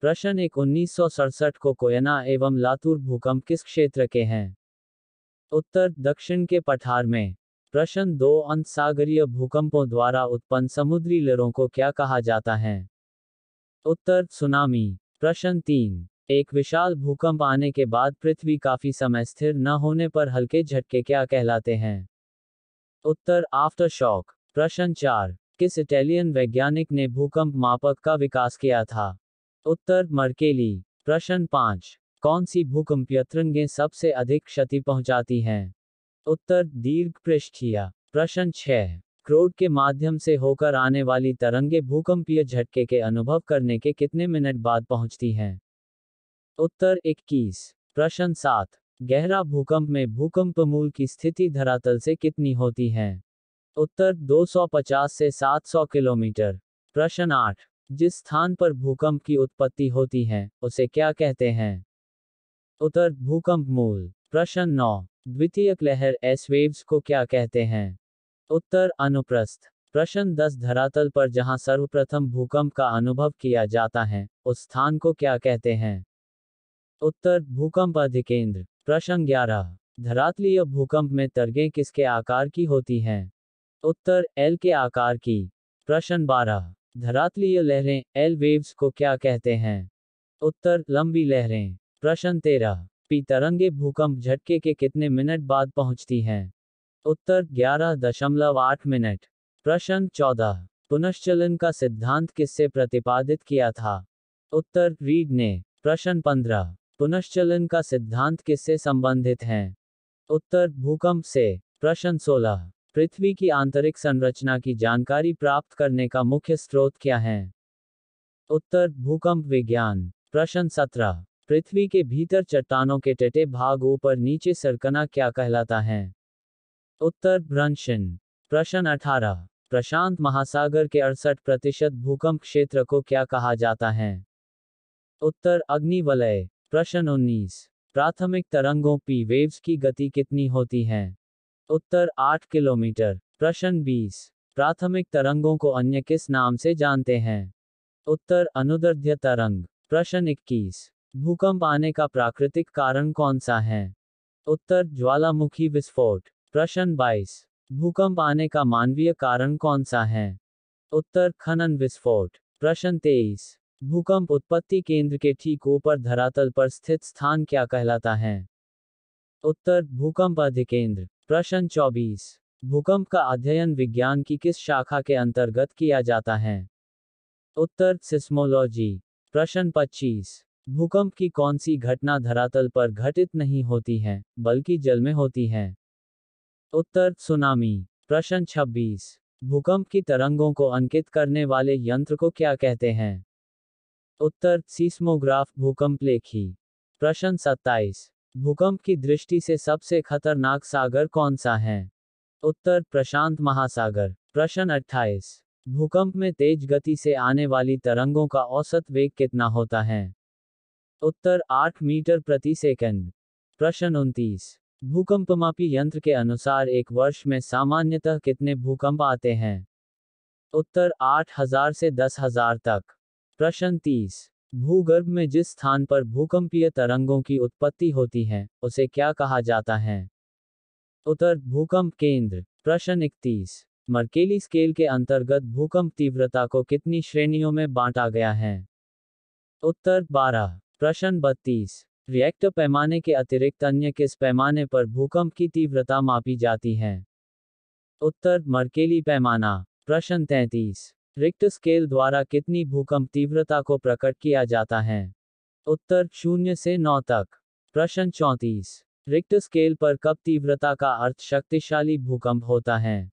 प्रश्न एक उन्नीस को कोयना एवं लातूर भूकंप किस क्षेत्र के हैं? उत्तर, दक्षिण के पठार में। प्रश्न दो अंत सागरीय भूकंपों द्वारा उत्पन्न समुद्री लहरों को क्या कहा जाता है? उत्तर, सुनामी। प्रश्न तीन, एक विशाल भूकंप आने के बाद पृथ्वी काफ़ी समय स्थिर न होने पर हल्के झटके क्या कहलाते हैं? उत्तर आफ्टर शॉक प्रश्न चार, किस इटालियन वैज्ञानिक ने भूकंप मापक का विकास किया था? उत्तर मरकेली, प्रश्न पाँच, कौन सी भूकंपीय तरंगें सबसे अधिक क्षति पहुंचाती हैं? उत्तर दीर्घ पृष्ठीय प्रश्न छह क्रोड के माध्यम से होकर आने वाली तरंगे भूकंपीय झटके के अनुभव करने के कितने मिनट बाद पहुँचती हैं? उत्तर 21 प्रश्न सात, गहरा भूकंप में भूकंप मूल की स्थिति धरातल से कितनी होती है? उत्तर 250 से 700 किलोमीटर, प्रश्न आठ जिस स्थान पर भूकंप की उत्पत्ति होती है, उसे क्या कहते हैं? उत्तर, भूकंप मूल, प्रश्न नौ, द्वितीय लहर एस वेव्स को क्या कहते हैं? उत्तर, अनुप्रस्थ, प्रश्न दस, धरातल पर जहाँ सर्वप्रथम भूकंप का अनुभव किया जाता है, उस स्थान को क्या कहते हैं? उत्तर, भूकंप अधिकेंद्र, प्रश्न ग्यारह, धरातलीय भूकंप में तरगे किसके आकार की होती हैं? उत्तर, एल के आकार की, प्रश्न बारह धरातलीय लहरें, एल वेव्स को क्या कहते हैं? उत्तर, लंबी लहरें। प्रश्न तेरह। पी, तरंगे भूकंप झटके के कितने मिनट बाद पहुँचती हैं? उत्तर, ग्यारह दशमलव आठ मिनट। प्रश्न चौदह। पुनश्चलन का सिद्धांत किससे प्रतिपादित किया था? उत्तर, रीड ने। प्रश्न पंद्रह। पुनश्चलन का सिद्धांत किससे संबंधित है? उत्तर, भूकंप से। प्रश्न 16 पृथ्वी की आंतरिक संरचना की जानकारी प्राप्त करने का मुख्य स्रोत क्या है? उत्तर, भूकंप विज्ञान। प्रश्न 17 पृथ्वी के भीतर चट्टानों के टटे भाग ऊपर नीचे सरकना क्या कहलाता है? उत्तर, भ्रंशन। प्रश्न 18 प्रशांत महासागर के अड़सठ प्रतिशत भूकंप क्षेत्र को क्या कहा जाता है? उत्तर, अग्निवलय। प्रश्न उन्नीस। प्राथमिक तरंगों पी वेव्स की गति कितनी होती है? उत्तर आठ किलोमीटर। प्रश्न बीस। प्राथमिक तरंगों को अन्य किस नाम से जानते हैं? उत्तर, अनुदर्ध्य तरंग। प्रश्न इक्कीस। भूकंप आने का प्राकृतिक कारण कौन सा है? उत्तर, ज्वालामुखी विस्फोट। प्रश्न बाईस। भूकंप आने का मानवीय कारण कौन सा है? उत्तर, खनन विस्फोट। प्रश्न तेईस। भूकंप उत्पत्ति केंद्र के ठीक ऊपर धरातल पर स्थित स्थान क्या कहलाता है? उत्तर, भूकंप अधिकेंद्र। प्रश्न 24 भूकंप का अध्ययन विज्ञान की किस शाखा के अंतर्गत किया जाता है? उत्तर, सिस्मोलॉजी। प्रश्न 25 भूकंप की कौन सी घटना धरातल पर घटित नहीं होती है, बल्कि जल में होती है? उत्तर, सुनामी। प्रश्न 26 भूकंप की तरंगों को अंकित करने वाले यंत्र को क्या कहते हैं? उत्तर, सीस्मोग्राफ भूकंप लेखी। प्रश्न 27 भूकंप की दृष्टि से सबसे खतरनाक सागर कौन सा है? उत्तर, प्रशांत महासागर, प्रश्न 28 भूकंप में तेज गति से आने वाली तरंगों का औसत वेग कितना होता है? उत्तर 8 मीटर प्रति सेकंड। प्रश्न उनतीस। भूकंपमापी यंत्र के अनुसार एक वर्ष में सामान्यतः कितने भूकंप आते हैं? उत्तर 8000 से 10000 तक। प्रश्न तीस। भूगर्भ में जिस स्थान पर भूकंपीय तरंगों की उत्पत्ति होती है, उसे क्या कहा जाता है? उत्तर, भूकंप केंद्र। प्रश्न इकतीस। मर्केली स्केल के अंतर्गत भूकंप तीव्रता को कितनी श्रेणियों में बांटा गया है? उत्तर 12 प्रश्न बत्तीस। रिएक्टर पैमाने के अतिरिक्त अन्य किस पैमाने पर भूकंप की तीव्रता मापी जाती है? उत्तर, मर्केली पैमाना। प्रश्न तैतीस। रिक्ट स्केल द्वारा कितनी भूकंप तीव्रता को प्रकट किया जाता है? उत्तर, शून्य से नौ तक। प्रश्न चौंतीस। रिक्ट स्केल पर कब तीव्रता का अर्थ शक्तिशाली भूकंप होता है?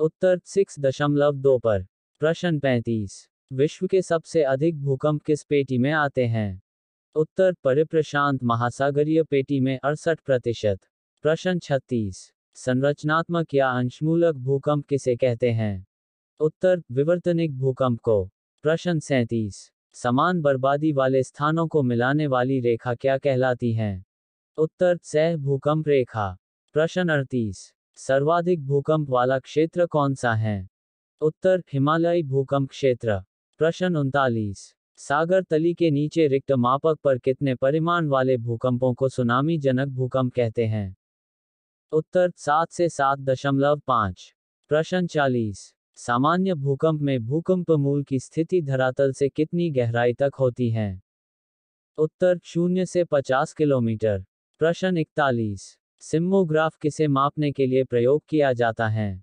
उत्तर, सिक्स दशमलव दो पर। प्रश्न पैंतीस। विश्व के सबसे अधिक भूकंप किस पेटी में आते हैं? उत्तर, परिप्रशांत महासागरीय पेटी में अड़सठ प्रतिशत। प्रश्न छत्तीस। संरचनात्मक या अंशमूलक भूकंप किसे कहते हैं? उत्तर विवर्तनिक भूकंप को। प्रश्न सैतीस। समान बर्बादी वाले स्थानों को मिलाने वाली रेखा क्या कहलाती है? उत्तर, सह भूकंप रेखा। प्रश्न अड़तीस। सर्वाधिक भूकंप वाला क्षेत्र कौन सा है? उत्तर, हिमालयी भूकंप क्षेत्र। प्रश्न उनतालीस। सागर तली के नीचे रिक्त मापक पर कितने परिमाण वाले भूकंपों को सुनामी जनक भूकंप कहते हैं? उत्तर, सात से सात दशमलव पाँच। प्रश्न चालीस। सामान्य भूकंप में भूकंप मूल की स्थिति धरातल से कितनी गहराई तक होती है? उत्तर, शून्य से पचास किलोमीटर। प्रश्न इकतालीस। सिम्मोग्राफ किसे मापने के लिए प्रयोग किया जाता है?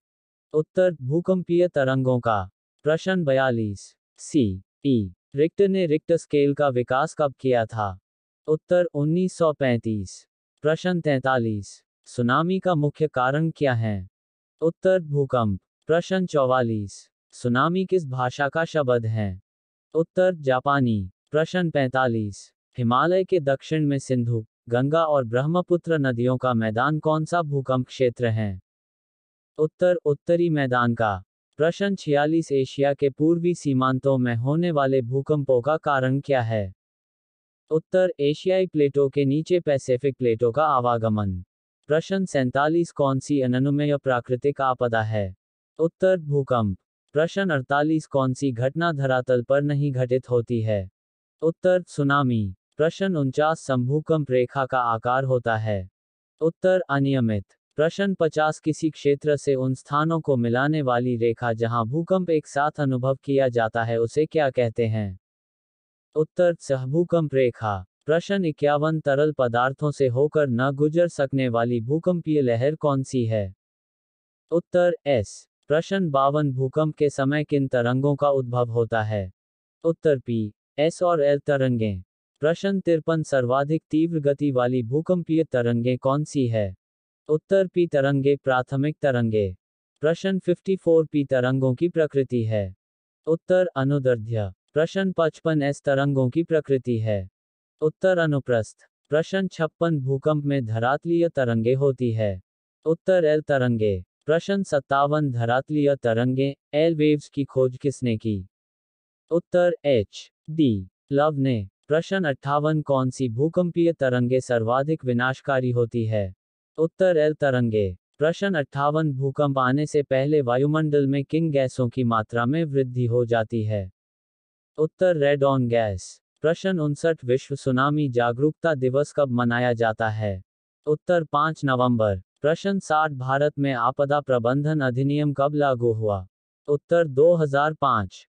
उत्तर, भूकंपीय तरंगों का। प्रश्न बयालीस। सी ई रिक्टर ने रिक्ट स्केल का विकास कब किया था? उत्तर 1935 प्रश्न 43 सुनामी का मुख्य कारण क्या है? उत्तर, भूकंप। प्रश्न 44 सुनामी किस भाषा का शब्द है? उत्तर, जापानी। प्रश्न 45 हिमालय के दक्षिण में सिंधु, गंगा और ब्रह्मपुत्र नदियों का मैदान कौन सा भूकंप क्षेत्र है? उत्तर, उत्तरी मैदान का। प्रश्न छियालीस। एशिया के पूर्वी सीमांतों में होने वाले भूकंपों का कारण क्या है? उत्तर, एशियाई प्लेटों के नीचे पैसिफिक प्लेटों का आवागमन। प्रश्न सैतालीस। कौन सी अनुमेय प्राकृतिक आपदा है? उत्तर, भूकंप। प्रश्न अड़तालीस, कौन सी घटना धरातल पर नहीं घटित होती है? उत्तर, सुनामी। प्रश्न उनचास, संभूकंप रेखा का आकार होता है। उत्तर, अनियमित। प्रश्न पचास, किसी क्षेत्र से उन स्थानों को मिलाने वाली रेखा जहाँ भूकंप एक साथ अनुभव किया जाता है, उसे क्या कहते हैं? उत्तर, सहभूकंप रेखा। प्रश्न इक्यावन, तरल पदार्थों से होकर न गुजर सकने वाली भूकंपीय लहर कौन सी है? उत्तर, एस। प्रश्न बावन भूकंप के समय किन तरंगों का उद्भव होता है? उत्तर पी, एस और एल तरंगें। प्रश्न तिरपन सर्वाधिक तीव्र गति वाली भूकंपीय तरंगें कौन सी है? उत्तर पी तरंगे प्राथमिक तरंगे। प्रश्न 54 पी तरंगों की प्रकृति है। उत्तर अनुदर्ध्य। प्रश्न पचपन एस तरंगों की प्रकृति है। उत्तर अनुप्रस्थ। प्रश्न छप्पन भूकंप में धरातलीय तरंगे होती है। उत्तर एल तरंगे। प्रश्न सत्तावन, धरातलीय तरंगे एल वेव्स की खोज किसने की? उत्तर एच डी लव ने। प्रश्न अट्ठावन, कौन सी भूकंपीय तरंगे सर्वाधिक विनाशकारी होती है? उत्तर एल तरंगे। प्रश्न अट्ठावन, भूकंप आने से पहले वायुमंडल में किन गैसों की मात्रा में वृद्धि हो जाती है? उत्तर रेड ऑन गैस प्रश्न उनसठ, विश्व सुनामी जागरूकता दिवस कब मनाया जाता है? उत्तर, पाँच नवंबर। प्रश्न साठ भारत में आपदा प्रबंधन अधिनियम कब लागू हुआ? उत्तर 2005